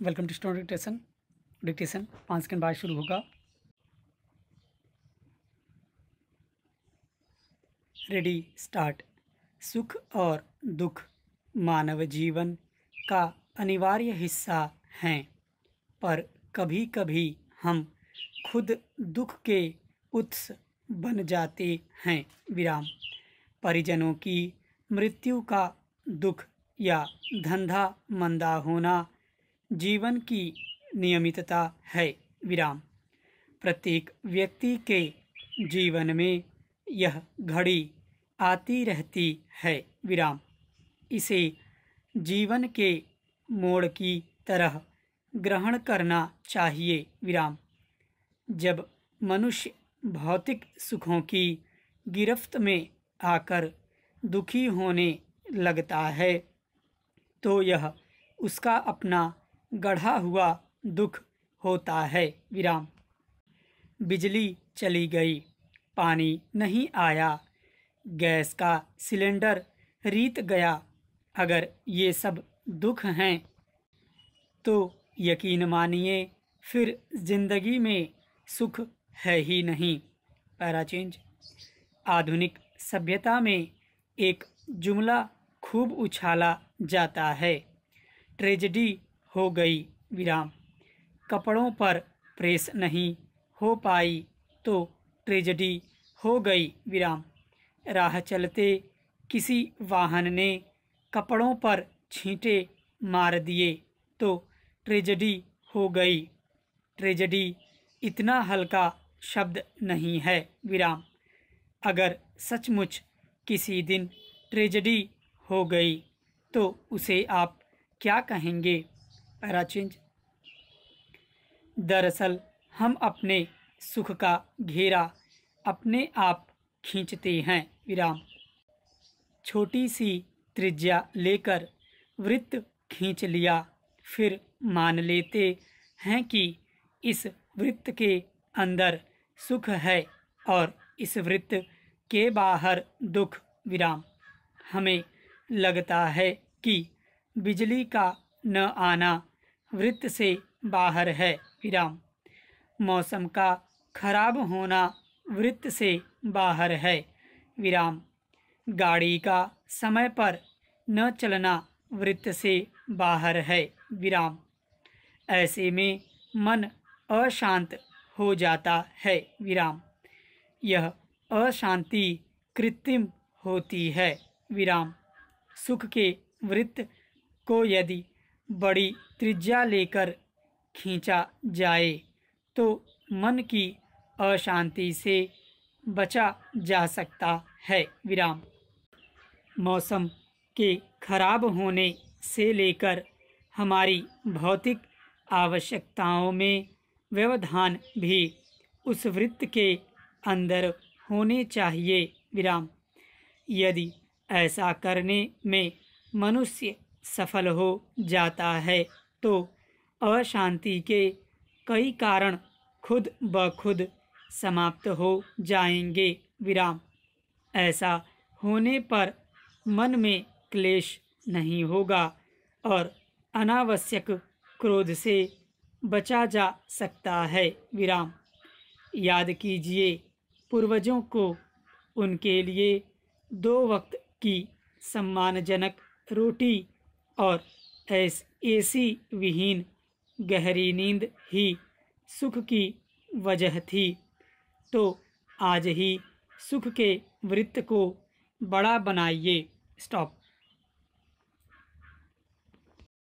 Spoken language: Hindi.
Welcome to stone dictation dictation, पाँच सेकंड बाद शुरू होगा। रेडी स्टार्ट सुख और दुख मानव जीवन का अनिवार्य हिस्सा हैं, पर कभी कभी हम खुद दुख के उत्स बन जाते हैं, विराम। परिजनों की मृत्यु का दुख या धंधा मंदा होना जीवन की नियमितता है विराम। प्रत्येक व्यक्ति के जीवन में यह घड़ी आती रहती है विराम। इसे जीवन के मोड़ की तरह ग्रहण करना चाहिए विराम। जब मनुष्य भौतिक सुखों की गिरफ्त में आकर दुखी होने लगता है तो यह उसका अपना गढ़ा हुआ दुख होता है, विराम। बिजली चली गई, पानी नहीं आया, गैस का सिलेंडर रीत गया। अगर ये सब दुख हैं तो यकीन मानिए, फिर ज़िंदगी में सुख है ही नहीं। Para change. आधुनिक सभ्यता में एक जुमला खूब उछाला जाता है। ट्रेजेडी हो गई विराम। कपड़ों पर प्रेस नहीं हो पाई तो ट्रेजडी हो गई विराम। राह चलते किसी वाहन ने कपड़ों पर छींटे मार दिए तो ट्रेजडी हो गई। ट्रेजडी इतना हल्का शब्द नहीं है विराम। अगर सचमुच किसी दिन ट्रेजडी हो गई तो उसे आप क्या कहेंगे? पैराचेंज दरअसल हम अपने सुख का घेरा अपने आप खींचते हैं, विराम। छोटी सी त्रिज्या लेकर वृत्त खींच लिया, फिर मान लेते हैं कि इस वृत्त के अंदर सुख है और इस वृत्त के बाहर दुख, विराम। हमें लगता है कि बिजली का न आना वृत्त से बाहर है विराम। मौसम का खराब होना वृत्त से बाहर है विराम। गाड़ी का समय पर न चलना वृत्त से बाहर है विराम। ऐसे में मन अशांत हो जाता है विराम। यह अशांति कृत्रिम होती है विराम। सुख के वृत्त को यदि बड़ी त्रिज्या लेकर खींचा जाए तो मन की अशांति से बचा जा सकता है विराम। मौसम के खराब होने से लेकर हमारी भौतिक आवश्यकताओं में व्यवधान भी उस वृत्त के अंदर होने चाहिए विराम। यदि ऐसा करने में मनुष्य सफल हो जाता है। तो अशांति के कई कारण खुद ब खुद समाप्त हो जाएँगे। विराम। ऐसा होने पर मन में क्लेश नहीं होगा और अनावश्यक क्रोध से बचा जा सकता है। विराम। याद कीजिए, पूर्वजों को उनके लिए दो वक्त की सम्मानजनक रोटी और ऐस ऐसी विहीन गहरी नींद ही सुख की वजह थी। तो आज ही सुख के वृत्त को बड़ा बनाइए। स्टॉप।